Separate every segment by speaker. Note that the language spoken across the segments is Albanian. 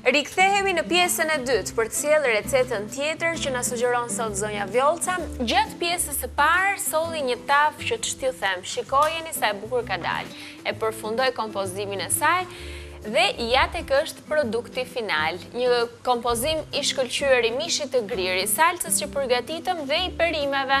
Speaker 1: Rikthehemi në pjesën e dytë për të sjellë recetën tjetër që na sugjeron sot zonja Vjollca. Gjatë pjesës së parë solli një tavë që ç't'ju them, shikojeni sa e bukur ka dalë. E përfundoi kompozimin e saj dhe ja tek është produkti final. Një kompozim i shkëlqyer i mishit të grirë, salcës që përgatitëm dhe i perimeve.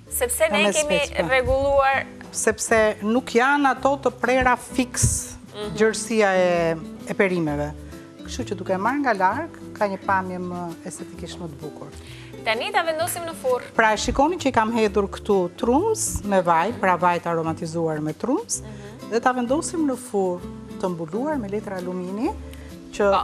Speaker 1: Sepse ne
Speaker 2: i
Speaker 1: kemi rregulluar.
Speaker 2: Sepse nuk janë ato të prera fiks
Speaker 1: mhm.
Speaker 2: gjërësia e perimeve. Kështu që duke marrë nga larg, ka një pamje më estetikisht më të bukur.
Speaker 1: Tani ta vendosim në furrë.
Speaker 2: Pra e shikoni që i kam hedhur këtu trumzë me vaj, pra vaj të aromatizuar me trumzë,
Speaker 1: mhm.
Speaker 2: dhe ta vendosim në furrë të mbuluar me letër alumini që
Speaker 1: po.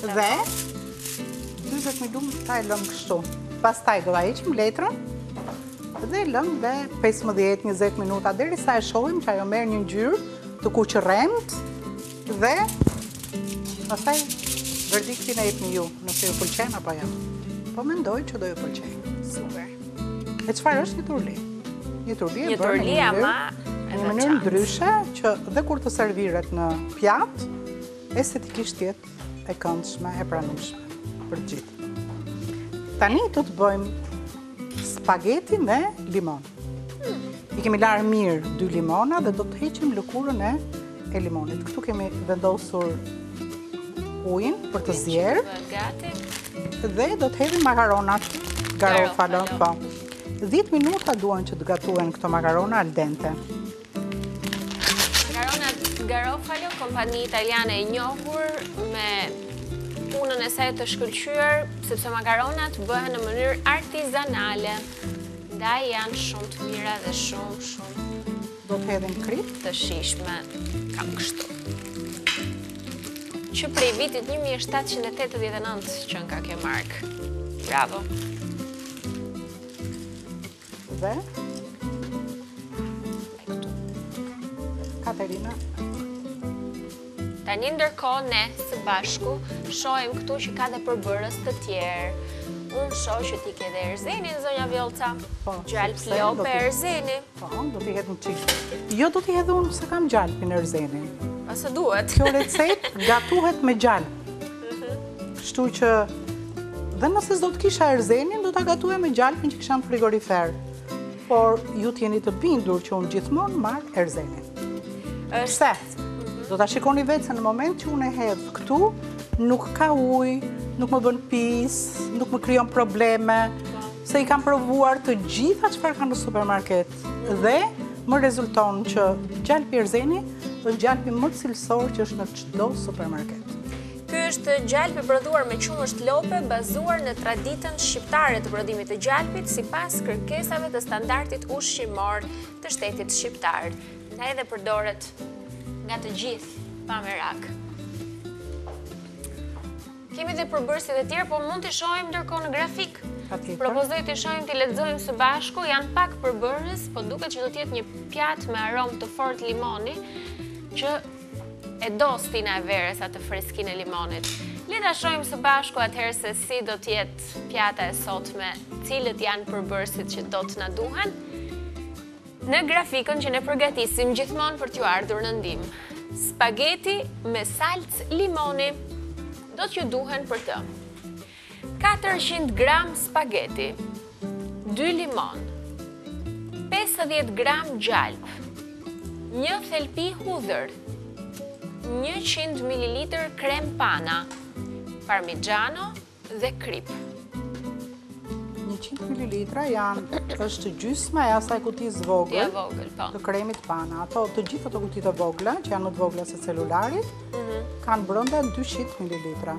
Speaker 2: Dhe 20 minuta e lëmë kështu. Pastaj do ta heqim letrën dhe lëmë dhe 15-20 minuta derisa e shohim që ajo merr një ngjyrë të kuqërremtë dhe pastaj verdiktin e jepni ju, nëse ju pëlqen apo jo. Po mendoj që do ju pëlqejë.
Speaker 1: Super.
Speaker 2: E çfarë është një turli? Një turli e bërë në një mënyrë ndryshe që dhe kur të serviret në pjatë, Estetikisht të jetë e këndshme, e pranueshme për të gjithë. Tani do të bëjmë spageti me limon. I kemi larë mirë dy limona dhe do të heqim lëkurën e limonit. Këtu kemi vendosur ujin për të
Speaker 1: zierë.
Speaker 2: Dhe do të hedhim makaronat Garofalo. Po. 10 minuta duan që të gatuhen këto makarona al dente.
Speaker 1: Garofalo, kompani italiane e njohur me punën e saj të shkëlqyer, sepse makaronat bëhen në mënyrë artizanale. Ndaj janë shumë të mira dhe shumë, shumë...
Speaker 2: Do të hedhim kripë?
Speaker 1: Të shijshme, kam kështu. Që prej vitit 1789 që nga kjo markë. Bravo!
Speaker 2: Dhe Katerina
Speaker 1: Tani ndërkohë ne së bashku shohim këtu që ka dhe përbërës të tjerë. Unë shoh që ti ke dhe Erzenin, zonja Vjollca.
Speaker 2: Po,
Speaker 1: gjalpë
Speaker 2: lope
Speaker 1: Erzeni.
Speaker 2: Po, do t'i hedh një çikë. Jo, do t'i hedh unë se kam gjalpin Erzeni. A
Speaker 1: se duhet?
Speaker 2: Kjo recetë gatuhet me gjalpë. Mhm. Kështu që dhe nëse s'do të kisha erzenin, do ta gatuaj me gjalpin që kisha në frigorifer. Por ju të jeni të bindur që unë gjithmonë marr erzenin. Pse? Do ta shikoni vetë se në moment që unë e hedh këtu, nuk ka ujë, nuk më bën pis, nuk më krijon probleme, se i kam provuar të gjitha çfarë ka në supermarket dhe më rezulton që gjalpi erzeni është gjalpi më cilësor që është në çdo supermarket.
Speaker 1: Ky është gjalp i prodhuar me qumësht lope bazuar në traditën shqiptare të prodhimit të gjalpit sipas kërkesave të standardit ushqimor të shtetit shqiptar. Andaj dhe përdoret nga të gjithë pa merak. Kemi dhe përbërësit e tjerë, po mund të shohim ndërkohë në grafik. Propozoj të shohim të lexojmë së bashku, janë pak përbërës, po duket që do të jetë një pjatë me aromë të fortë limoni që E do stina e verës atë freskinë e limonit. Le ta shohim së bashku atëherë se si do të jetë pjata e sotme, cilët janë përbërësit që do të na duhen në grafikën që ne përgatisim gjithmonë për t'ju ardhur në ndihmë. Spageti me salcë limoni do t'ju duhen për të. Katërqind gram spageti, dy limonë, pesëdhjetë gram gjalp, një thelpi hudhër, njëqind mililitra krem pana, parmigiano dhe kripë.
Speaker 2: Njëqind mililitra janë, është gjysma e asaj
Speaker 1: kutisë
Speaker 2: vogël
Speaker 1: po.
Speaker 2: të kremit pana. Ato, të gjitha ato kuti të vogla, që janë më të vogla se celularët, mhm. kanë brënda dyqind mililitra.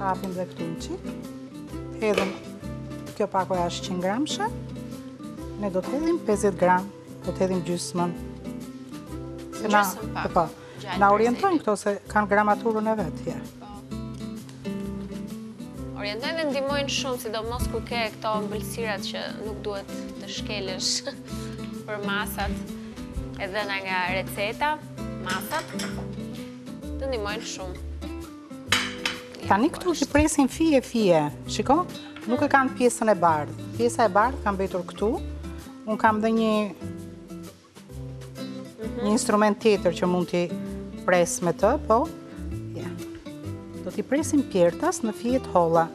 Speaker 2: Hapim dhe këtu një çikë. Hedhim, kjo pakoja është 100 gramshe. Ne do të hedhim 50 gram. Do të hedhim gjysmën.
Speaker 1: Gjysmën pako.
Speaker 2: Po. Na orientojnë këto se kanë gramaturën e vet. Ja. Po.
Speaker 1: Orientojnë dhe ndihmojnë shumë, sidomos kur ke këto ëmbëlsirat që nuk duhet të shkelësh përmasat edhe nga receta, masat, të ndihmojnë shumë.
Speaker 2: Tani këtu t'i presim fije, fije, shiko, nuk e kanë pjesën e bardhë. Pjesa e bardhë ka mbetur këtu, unë kam dhe një, një instrument tjetër që mund t'i pres me të, po, ja. Do t'i presim pjerrtas në fije të holla.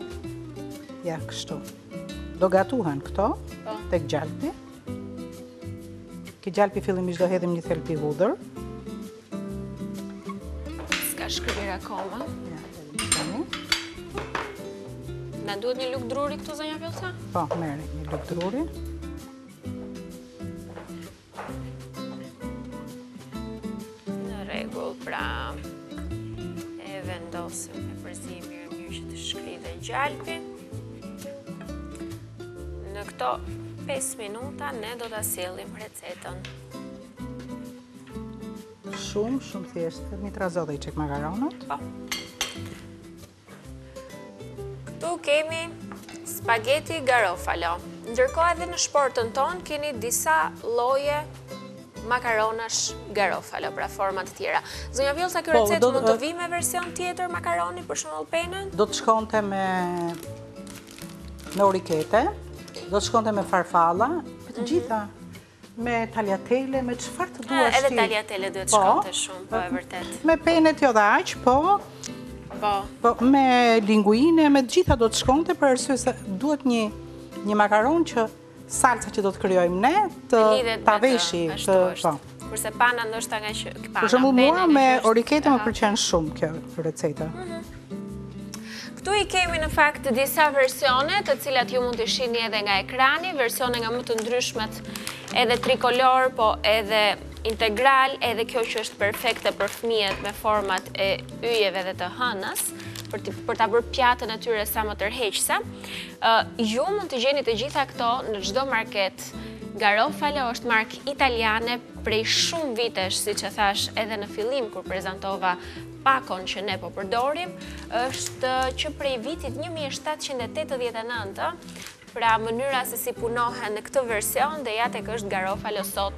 Speaker 2: Ja, kështu. Do gatuhen këto,
Speaker 1: po.
Speaker 2: tek gjalpi. Ke gjalpi fillimisht do hedhim një thelpi hudhër.
Speaker 1: S'ka shkrirë akoma. Na duhet një lugë druri këtu, zonja Vjollca?
Speaker 2: Po, merre, një lugë druri.
Speaker 1: Në rregull, pra, e vendosim e përziej mirë mirë që të shkrijë dhe gjalpi. Në këto 5 minuta, ne do ta sjellim recetën.
Speaker 2: Shumë, shumë thjesht. M'i trazo dhe i heq makaronat.
Speaker 1: Po. Këtu kemi spageti garofalo. Ndërkohë edhe në shportën tonë keni disa lloje makaronash garofalo, pra forma të tjera. Zonja Vjollca, kjo
Speaker 2: po,
Speaker 1: recetë mund të vinte me version tjetër makaroni për shembull penne?
Speaker 2: Do të shkonte me me orekiete, do të shkonte me farfale, për të mhm. gjitha. Me taljatele, me çfarë të duash ti?
Speaker 1: Edhe taljatele
Speaker 2: do të
Speaker 1: shkonte shumë, po e vërtetë.
Speaker 2: Me penet jo dhe aq, po...
Speaker 1: Po.
Speaker 2: Po, me linguine, me të gjitha do të shkonte për arsye se duhet një, një makaron që salca që do të krijojmë ne, ta veshi. Të, po.
Speaker 1: Kurse pana ndoshta ngaqë pana.
Speaker 2: Për shembull mua me orekiete më pëlqen shumë kjo receta. Mhm.
Speaker 1: Këtu i kemi në fakt disa versione të cilat ju mund t'i shihni edhe nga ekrani, versione nga më të ndryshmet edhe trikolor, po edhe integral, edhe kjo që është perfekte për fëmijët me format e yjeve dhe të hënës, për të për ta bërë pjatën e tyre sa më tërheqëse. Ju mund t'i gjeni të gjitha këto në çdo market. Garofalo është markë italiane prej shumë vitesh, siç e thashë edhe në fillim kur prezantova Pakon që ne po përdorim është që prej vitit 1789, pra mënyra se si punohen në këtë version dhe ja tek është Garofalo sot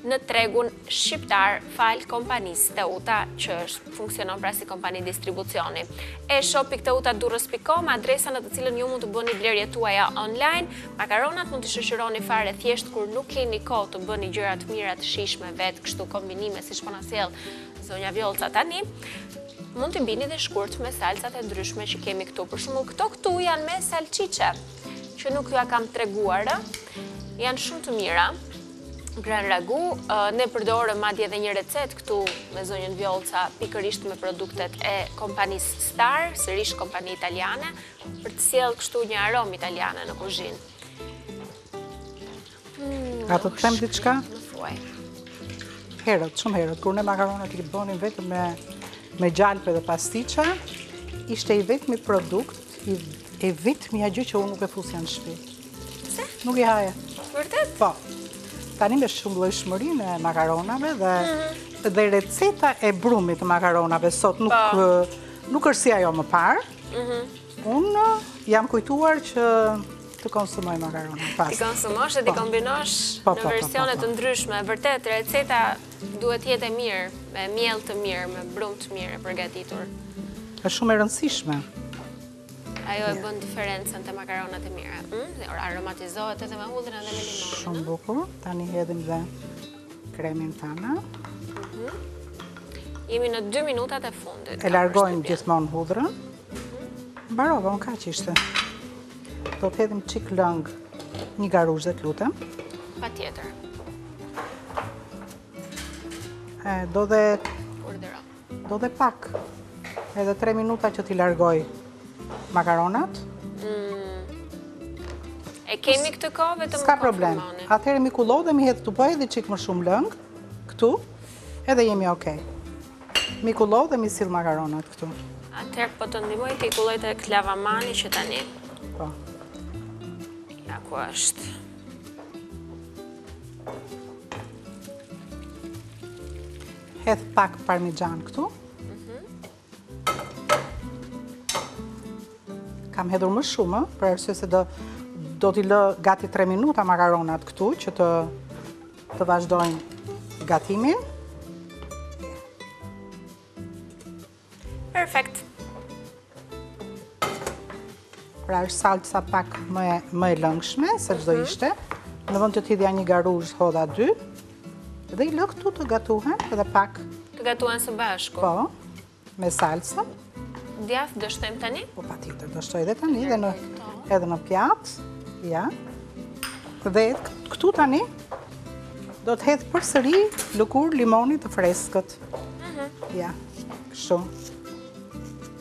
Speaker 1: në tregun shqiptar falë kompanisë Teuta që është funksionon pra si kompani distribucioni. E shop.teuta.durrës.com adresa në të cilën ju mund të bëni blerjet tuaja online. Makaronat mund t'i shoqëroni fare thjesht kur nuk keni kohë të bëni gjëra të mira të shijshme vetë, kështu kombinime siç po na sjell Zonja Vjollca, tani mund t'i bini dhe shkurt me salcat e ndryshme që kemi këtu. Për shembull, këto këtu janë me salçiçe, që nuk jua kam treguar, janë shumë të mira. Gran Ragu, ne përdorëm madje edhe një recetë këtu me zonjën Vjollca, pikërisht me produktet e kompanisë Star, sërish kompani italiane, për të sjellë kështu një aromë italiane në kuzhinë.
Speaker 2: A të të them diçka? Herët, shumë herët, kur ne makaronat i bënim vetëm me, me gjalpë dhe pastiçe, ishte i vetmi produkt, i, i vetmi a gjë që unë nuk e fusja në shpi.
Speaker 1: Pse?
Speaker 2: Nuk i haje.
Speaker 1: Vërtet?
Speaker 2: Po. Tani me shumëllojshmërinë e makaronave dhe, mhm. dhe receta e brumit të makaronave sot nuk,
Speaker 1: po.
Speaker 2: nuk është si ajo më parë, mhm. Unë jam kujtuar që të konsumoj makaronat
Speaker 1: pasta.
Speaker 2: T'i
Speaker 1: konsumosh dhe t'i
Speaker 2: po.
Speaker 1: kombinosh
Speaker 2: po,
Speaker 1: në
Speaker 2: po,
Speaker 1: versione të ndryshme. Vërtet, receta duhet të jetë e mirë, me miell të mirë, me brumë të mirë e përgatitur.
Speaker 2: Është shumë e rëndësishme.
Speaker 1: Ajo e bën diferencën te makaronat e mira. Hm? Aromatizohet edhe me hudhrën edhe me limon.
Speaker 2: Shumë bukur. Tani hedhim dhe kremin tanë. Mhm.
Speaker 1: Jemi në 2 minutat e fundit.
Speaker 2: E largojmë gjithmonë hudhrën. Mbarova, unë kaq ishte. Do të hedhim çik lëng një garuzh dhe të lutem. Patjetër. Do dhe... Do dhe pak. Edhe 3 minuta që t'i largoj makaronat. Mm.
Speaker 1: E kemi këtë ka vetëm
Speaker 2: S'ka problem. Atëherë m'i kullo dhe m'i hedh të bëjë dhe çikë më shumë lëng. Këtu. Edhe jemi okej. M'i kullo dhe m'i sill makaronat këtu.
Speaker 1: Atëherë po të ndihmoj t'i kulloj te lavamani që tani.
Speaker 2: Po.
Speaker 1: Ja ku është.
Speaker 2: Hedh pak parmixhan këtu. kam hedhur më shumë, për arsye se do do t'i lë gati 3 minuta makaronat këtu që të Të vazhdojnë gatimin.
Speaker 1: Perfekt.
Speaker 2: Pra është salca pak më e, më e lëngshme se ç'do mhm. ishte. Në vend të hidhja një garuzh hodha dy. Dhe i lë këtu të gatuhen edhe pak.
Speaker 1: Të gatuhen së bashku.
Speaker 2: Po. Me salcën.
Speaker 1: Djath do shtojmë tani?
Speaker 2: Po patjetër, do shtoj dhe tani dhe në, edhe në pjatë. Ja. Dhe këtu tani do të hedh përsëri lëkurë limoni të freskët. Mhm. Ja, kështu.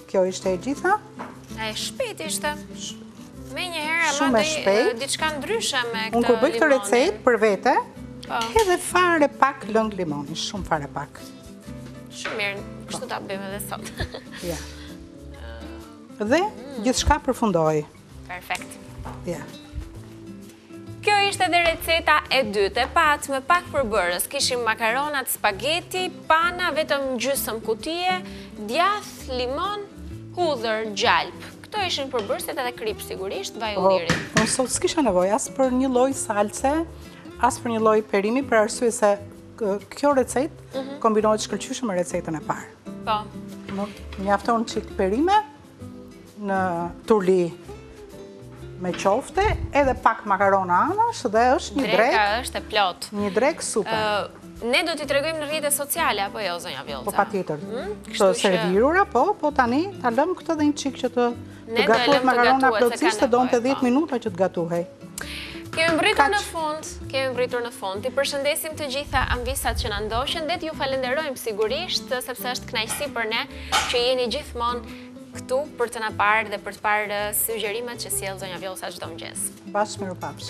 Speaker 2: Kjo ishte e gjitha?
Speaker 1: E shpejtë ishte. Menjëherë,
Speaker 2: madje
Speaker 1: eh, diçka ndryshe me këtë limonin.
Speaker 2: Unë kur bëj këtë recetë për vete,
Speaker 1: po.
Speaker 2: hedh fare pak lëng limoni, shumë fare pak.
Speaker 1: Shumë mirë, kështu ta bëjmë edhe sot.
Speaker 2: Ja. Dhe gjithçka përfundoi.
Speaker 1: Perfekt.
Speaker 2: Ja.
Speaker 1: Kjo ishte dhe receta e dytë, e patë me pak përbërës, kishim makaronat, spageti, panna, vetëm gjysëm kutie, djath, limon, hudhër, gjalp. Këto ishin përbërësit edhe kripë sigurisht, vaj
Speaker 2: ulliri.
Speaker 1: Po,
Speaker 2: unë sot s'kisha nevojë as për një lloj salce, as për një lloj perimi, për arsye se Kjo recetë kombinohet shkëlqyeshëm me recetën e parë.
Speaker 1: Po.
Speaker 2: Mjafton një çikë perime në turli me qofte edhe pak makarona anash dhe është një
Speaker 1: drekë.
Speaker 2: Dreka
Speaker 1: është e plotë.
Speaker 2: Një drekë super.
Speaker 1: Ne do t'i tregojmë në rrjetet sociale, apo jo, zonja Vjollca?
Speaker 2: Po
Speaker 1: patjetër.
Speaker 2: Të
Speaker 1: hmm?
Speaker 2: servirura, po, po tani, ta lëmë këtë dhe një çikë që të Të gatuhet makarona plotësisht se
Speaker 1: donte
Speaker 2: 10
Speaker 1: po.
Speaker 2: minuta që të gatuhej.
Speaker 1: Kemi
Speaker 2: mbërritur
Speaker 1: në fund, kemi mbërritur në fund. T'i përshëndesim të gjitha amvisat që na ndoqën dhe t'ju falenderojmë sigurisht sepse është kënaqësi për ne që jeni gjithmonë këtu për të na parë dhe për të parë sugjerimet që sjell zonja Vjollca çdo mëngjes.
Speaker 2: Bashkë mirupafsh.